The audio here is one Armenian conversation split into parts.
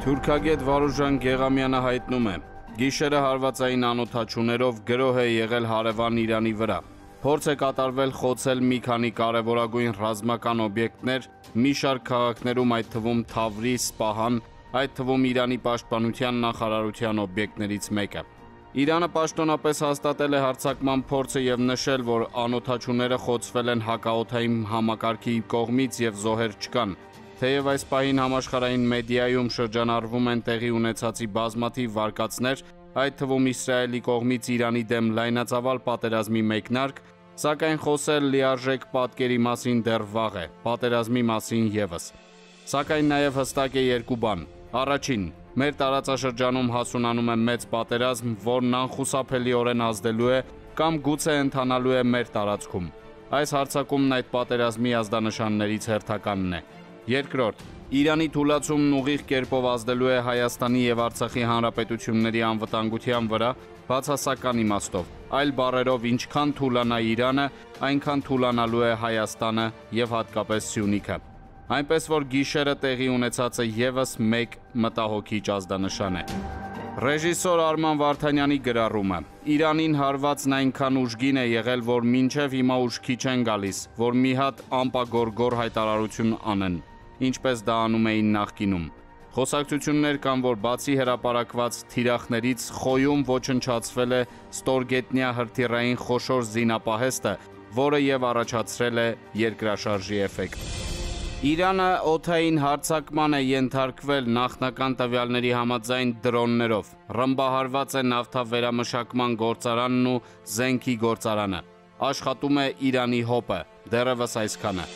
Թուրքագետ Վարուժան Գեղամյանը հայտնում է. Գիշերը հարվածային անօթաչուներով գրոհ է եղել հարևան Իրանի վրա։ Փորձ է կատարվել խոցել մի քանի կարևորագույն ռազմական օբյեկտներ մի շարք քաղաքներում, այդ թվում Թավրի, Սպահան, այդ թվում Իրանի պաշտպանության նախարարության օբյեկտներից մեկը։ Իրանը պաշտոնապես հաստատել է հարձակման փորձը եւ նշել, որ անօթաչուները խոցվել են հակաօթային համակարգի կողմից եւ զոհեր չկան։ Թեև այս պահին համաշխարհային մեդիայում շրջանառվում են տեղի ունեցածի բազմաթիվ վարկածներ, այդ թվում Իսրայելի կողմից Իրանի դեմ լայնածավալ պատերազմի մեկնարկ, սակայն խոսել լիարժեք պատկերի մասին դեռ վաղ է, պատերազմի մասին եւս։ Սակայն նաև հստակ է երկու բան. Առաջին, մեր տարածաշրջանում հասունանում է մեծ պատերազմ, որն անխուսափելիորեն ազդելու է կամ գուցե ընթանալու է մեր տարածքում։ Այս հարցակումն այդ պատերազմի ազդանշաններից հերթականն է։ Երկրորդ, Իրանի թուլացումն ուղիղ կերպով ազդելու է Հայաստանի եւ Արցախի հանրապետությունների անվտանգության վրա բացասական իմաստով։ Այլ բառերով, ինչքան թուլանա Իրանը, այնքան թուլանալու է Հայաստանը եւ հատկապես Սյունիքը։ Այնպես որ գիշերը տեղի ունեցածը եւս մեկ մտահոգիչ ազդանշան է։ Ռեժիսոր Արման Վարդանյանի գրառումը. Իրանին հարվածն այնքան ուժգին է եղել, որ մինչև հիմա ուշքի չեն գալիս, որ մի հատ ամպագորգոր հայտարարություն անեն ինչպես դա անում էին նախկինում։ Խոսակցություններ կան, որ բացի հրապարակված թիրախներից խոյում ոչնչացվել է ստորգետնյա հրթիռային խոշոր զինապահեստը, որը եւ առաջացրել է երկրաշարժի էֆեկտ։ Իրանը օթային հարցակման է ենթարկվել նախնական տվյալների համաձայն դրոններով։ Ռմբահարված է նավթավերամշակման գործարանն ու զենքի գործարանը։ Աշխատում է Իրանի հոպը, դեռևս այսքանը։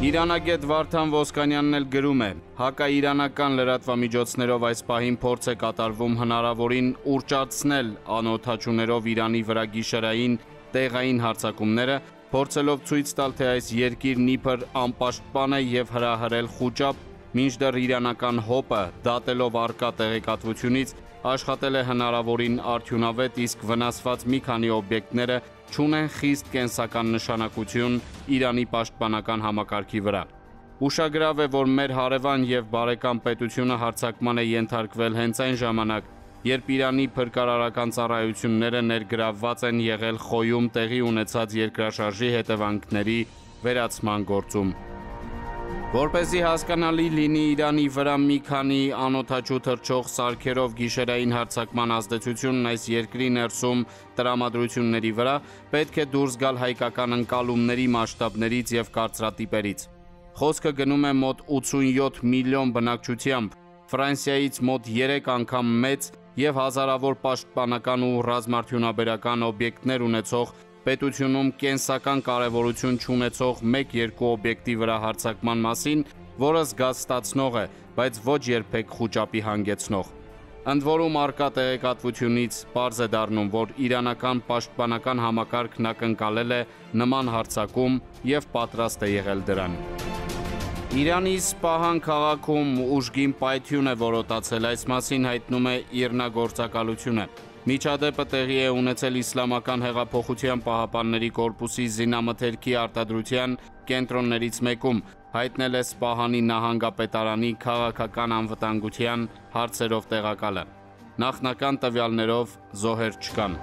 Իրանագետ Վարդան Ոսկանյանն էլ գրում է. հակաիրանական լրատվամիջոցներով այս պահին փորձ է կատարվում հնարավորին ուռճացնել անօթաչուներով Իրանի վրա գիշերային տեղային հարձակումները, փորձելով ցույց տալ, թե այս երկիրն իբր անպաշտպան է եւ հրահրել խոճապ, մինչդեռ իրանական հոպը դատելով արկա տեղեկատվությունից աշխատել է հնարավորին արդյունավետ, իսկ վնասված մի քանի օբյեկտները չունեն խիստ կենսական նշանակություն Իրանի պաշտպանական համակարգի վրա։ Ուշագրավ է, որ մեր հարևան եւ բարեկամ պետությունը հարցակման է ենթարկվել հենց այն ժամանակ, երբ Իրանի փրկարարական ծառայությունները ներգրավված են եղել խոյում տեղի ունեցած երկրաշարժի հետևանքների վերացման գործում։ Որ เป զի հասկանալի լինի Իրանի վրա մի քանի անօթաչու թրջող սարքերով գիշերային հարձակման ազդեցությունն այս երկրի ներսում տրամադրությունների վրա, պետք է դուրս գալ հայկական ընկալումների մասշտաբներից եւ կարծրատիպերից։ Խոսքը գնում է մոտ 87 միլիոն բնակչությամբ, Ֆրանսիայից մոտ 3 անգամ մեծ եւ հազարավոր պաշտպանական ու ռազմարդյունաբերական օբյեկտներ ունեցող պետությունում կենսական կարևորություն չունեցող 1-2 օբյեկտի վրա հարձակման մասին, որը զգաստացնող է, բայց ոչ երբեք խոճապի հանգեցնող։ Ընդ որում արկա տեղեկատվությունից པարզ է դառնում, որ իրանական պաշտպանական համակարգն ակնկալել է նման հարձակում եւ պատրաստ է եղել դրան։ Իրանի Սպահան քաղաքում ուժգին պայթյուն է որոտացել, այս մասին հայտնում է Իրնագործակալությունը։ Միջադեպը տեղի է ունեցել Իսլամական հեղափոխության պահապանների կորպուսի զինամթերքի արտադրության կենտրոններից մեկում, հայտնել է Սպահանի նահանգապետարանի քաղաքական անվտանգության հարցերով տեղակալը։ Նախնական տվյալներով զոհեր չկան։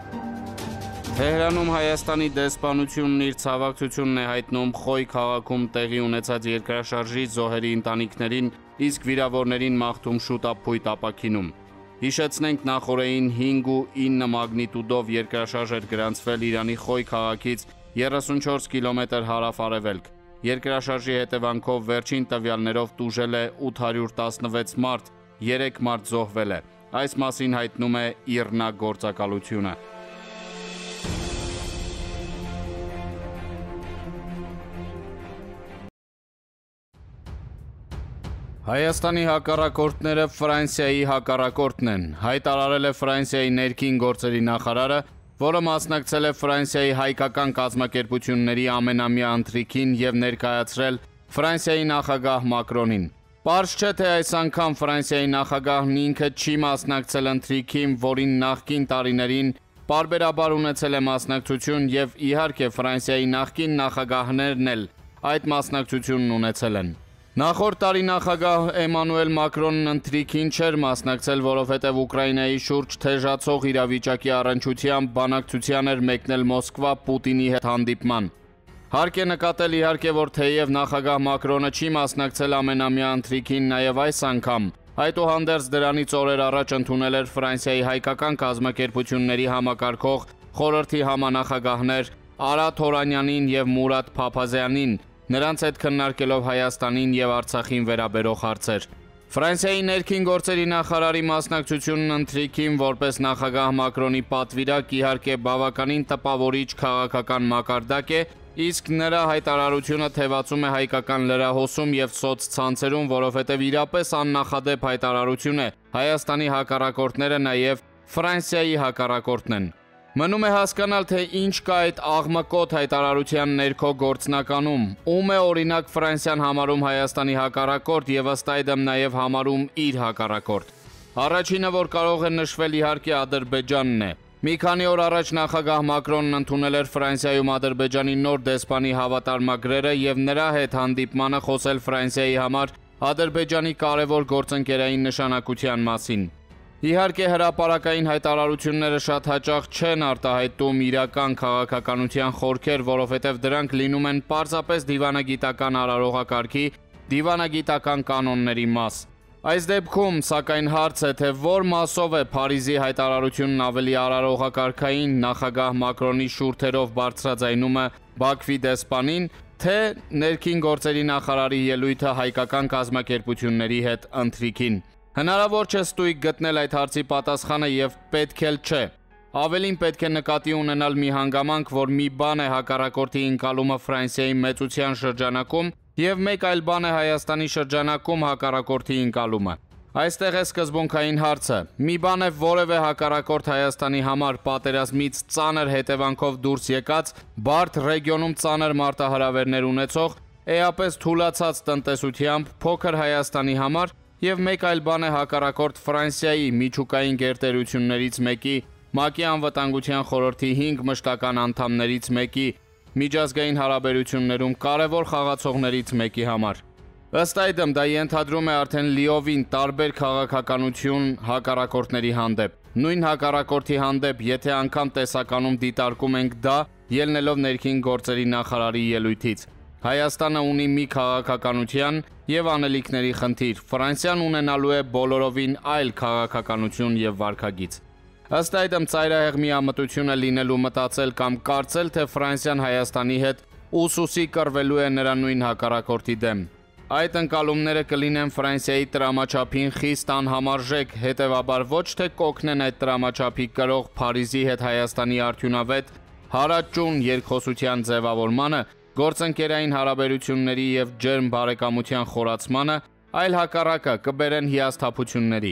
Թեհրանում Հայաստանի դեսպանությունն իր ցավակցությունն է հայտնում Խոյ քաղաքում տեղի ունեցած երկրաշարժի զոհերի ընտանիքներին, իսկ վիրավորներին մաղթում շուտ ապույտ ապակինում։ Հիշեցնենք նախորդային 5 ու 9 մագնիտուդով երկրաշարժ էր գրանցվել Իրանի Խոյ քաղաքից 34 կիլոմետր հարավ-արևելք։ Երկրաշարժի հետևանքով վերջին տվյալներով տուժել է 816 մարդ, 3 մարդ զոհվել է։ Այս մասին հայտնում է Իրնա գործակալությունը։ Հայաստանի հակառակորդները Ֆրանսիայի հակառակորդն են, հայտարարել է Ֆրանսիայի ներքին գործերի նախարարը, որը մասնակցել է Ֆրանսիայի հայկական կազմակերպությունների ամենամյա ընթրիքին եւ ներկայացրել Ֆրանսիայի նախագահ Մակրոնին։ Պարզ չէ թե այս անգամ Ֆրանսիայի նախագահն ինքը չի մասնակցել ընթրիքին, որին նախկին տարիներին բարբերաբար ունեցել է մասնակցություն եւ իհարկե Ֆրանսիայի նախկին նախագահներն էլ այդ մասնակցությունն ունեցել են։ Նախորդ տարի նախագահ Էմանուել Մակրոնն ընթրիքին չէր մասնակցել, որովհետև Ուկրաինայի շուրջ թեժացող իրավիճակի առնչությամբ բանակցության էր մեկնել Մոսկվա Պուտինի հետ հանդիպման։ Հարկ է նկատել իհարկե, որ թեև նախագահ Մակրոնը չի մասնակցել ամենամյա ընթրիքին նաև այս անգամ, այդուհանդերձ դրանից օրեր առաջ ընդունել էր Ֆրանսիայի հայկական կազմակերպությունների համակարգող խորհրդի համանախագահներ Արա Թորանյանին եւ Մուրադ Փափազյանին, նրանց հետ քննարկելով Հայաստանին եւ Արցախին վերաբերող հարցեր։ Ֆրանսիայի ներքին գործերի նախարարի մասնակցությունն ընթրիքին որպես նախագահ Մակրոնի պատվիրակ իհարկե բավականին տպավորիչ քաղաքական մակարդակ է, իսկ նրա հայտարարությունը թևածում է հայկական լրահոսում եւ սոցցանցերում, որովհետեւ իրապես աննախադեպ հայտարարություն է։ Հայաստանի հակառակորդները նաեւ Ֆրանսիայի հակառակորդն են։ Մնում է հասկանալ, թե ինչ կա այդ աղմկոտ հայտարարության ներքո գործնականում, ում է օրինակ Ֆրանսիան համարում Հայաստանի հակառակորդ եւ ըստ այդմ նաեւ համարում իր հակառակորդ։ Առաջինը, որ կարող է նշվել իհարկե Ադրբեջանն է։ Մի քանի օր առաջ նախագահ Մակրոնն ընդունել էր Ֆրանսիայում Ադրբեջանի նոր դեսպանի հավատարմագրերը եւ նրա հետ հանդիպմանը խոսել Ֆրանսիայի համար Ադրբեջանի կարևոր գործընկերային նշանակության մասին։ Իհարկե հրաապարակային հայտարարությունները շատ հաճախ չեն արտահայտում իրական քաղաքականության խորքեր, որովհետև դրանք լինում են պարզապես դիվանագիտական արարողակարգի, դիվանագիտական կանոնների մաս։ Այս դեպքում, սակայն հարց է, թե որ մասով է Փարիզի հայտարարությունն ավելի արարողակարգային նախագահ Մակրոնի շուրթերով բարձրաձայնումը Բաքվի դեսպանին, թե ներքին գործերի նախարարի ելույթը հայկական կազմակերպությունների հետ ընթրիքին։ Հնարավոր չէ ստույգ գտնել այդ հարցի պատասխանը եւ պետք էլ չէ։ Ավելին պետք է նկատի ունենալ մի հանգամանք, որ մի բան է հակառակորդի ինկալումը Ֆրանսիայի մեծության շրջանակում եւ մեկ այլ բան է Հայաստանի շրջանակում հակառակորդի ինկալումը։ Այստեղ է սկզբունքային հարցը։ Մի բան է որևէ հակառակորդ Հայաստանի համար պատերազմից ծանր հետևանքով դուրս եկած, բարդ ռեգիոնում ծանր մարտահրավերներ ունեցող, էապես թուլացած տնտեսությամբ փոքր Հայաստանի համար Եվ մեկ այլ բան է հակառակորդ Ֆրանսիայի միջուկային գերտերություններից մեկի, ՄԱԿ-ի անվտանգության խորհրդի 5 մշտական անդամներից մեկի, միջազգային հարաբերություններում կարևոր խաղացողներից մեկի համար։ Ըստ այդմ դա ենթադրում է արդեն լիովին տարբեր քաղաքականություն հակառակորդների հանդեպ։ Նույն հակառակորդի հանդեպ, եթե անգամ տեսականում դիտարկում ենք դա, ելնելով ներքին գործերի նախարարի ելույթից։ Հայաստանը ունի մի քաղաքականության եւ անելիքների խնդիր։ Ֆրանսիան ունենալու է բոլորովին այլ քաղաքականություն եւ վարքագիծ։ Ըստ այդմ ծայրահեղ միամտությունը լինելու մտածել կամ կարծել, թե Ֆրանսիան Հայաստանի հետ ուսուսի կռվելու է նրա նույն հակառակորդի դեմ։ Այդ ընկալումները կլինեն Ֆրանսիայի տրամաչափին խիստ անհամարժեք, հետևաբար ոչ թե կօգնեն այդ տրամաչափի կրող Փարիզի հետ Հայաստանի արդյունավետ հարաճուն երկխոսության ձևավորմանը, գործընկերային հարաբերությունների եւ ջերմ բարեկամության խորացմանը, այլ հակառակը կբերեն հիասթափությունների։